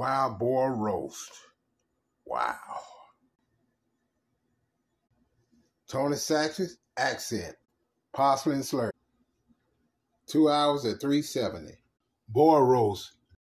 Wild boar roast. Wow. Tony Saxon's accent. Porcelain slur. Two hours at 370. Boar roast